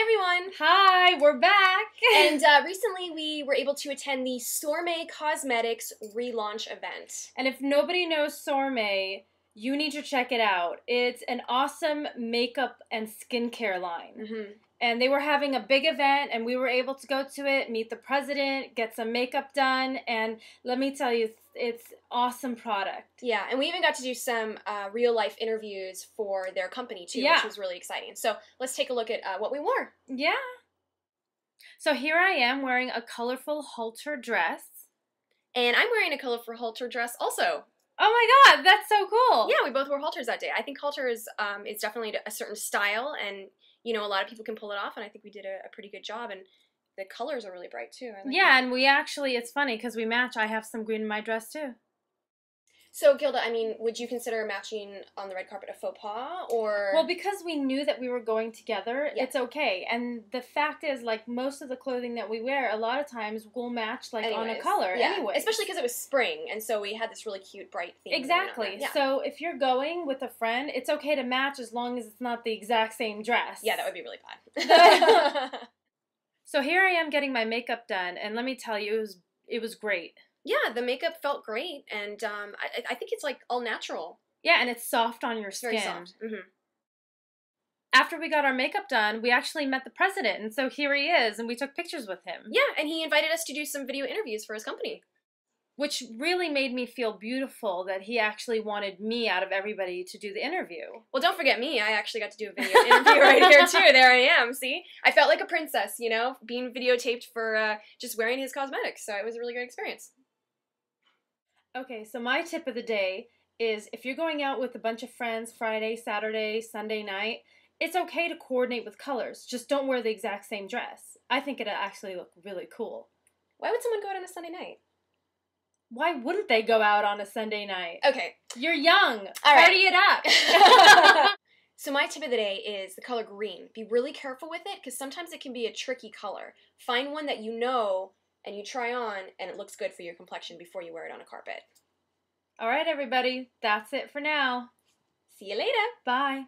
everyone! Hi, we're back. and uh, recently we were able to attend the Sorme Cosmetics relaunch event. And if nobody knows Sorme, you need to check it out. It's an awesome makeup and skincare line. Mm-hmm. And they were having a big event, and we were able to go to it, meet the president, get some makeup done, and let me tell you, it's awesome product. Yeah, and we even got to do some uh, real life interviews for their company too, Yeah. which was really exciting. So let's take a look at uh, what we wore. Yeah. So here I am wearing a colorful halter dress. And I'm wearing a colorful halter dress also. Oh my god, that's so cool. Yeah, we both wore halters that day. I think halter is um, is definitely a certain style, and you know a lot of people can pull it off, and I think we did a, a pretty good job. And the colors are really bright too. Like Yeah, them. and we actually, it's funny because we match. I have some green in my dress too. So Gilda, I mean, would you consider matching on the red carpet a faux pas, or Well, because we knew that we were going together, Yeah. it's okay. And the fact is, like most of the clothing that we wear, a lot of times will match like on a color yeah. anyway. Especially because it was spring, and so we had this really cute, bright theme. Exactly. Yeah. So if you're going with a friend, it's okay to match as long as it's not the exact same dress. yeah, that would be really bad. So here I am getting my makeup done, and let me tell you, it was it was great. Yeah, the makeup felt great, and um, I, I think it's like all natural. Yeah, and it's soft on your It's skin. very soft. hmm After we got our makeup done, we actually met the president, and so here he is, and we took pictures with him. Yeah, and he invited us to do some video interviews for his company. which really made me feel beautiful that he actually wanted me out of everybody to do the interview. Well, don't forget me. I actually got to do a video interview right here too. There I am. See, I felt like a princess, you know, being videotaped for uh, just wearing his cosmetics. So it was a really great experience. Okay, so my tip of the day is if you're going out with a bunch of friends Friday, Saturday, Sunday night, it's okay to coordinate with colors. Just don't wear the exact same dress. I think it'll actually look really cool. Why would someone go out on a Sunday night? Why wouldn't they go out on a Sunday night? Okay, You're young. All right. Party it up. so my tip of the day is the color green. Be really careful with it because sometimes it can be a tricky color. Find one that you know and you try on and it looks good for your complexion before you wear it on a carpet. All right, everybody. That's it for now. See you later. Bye.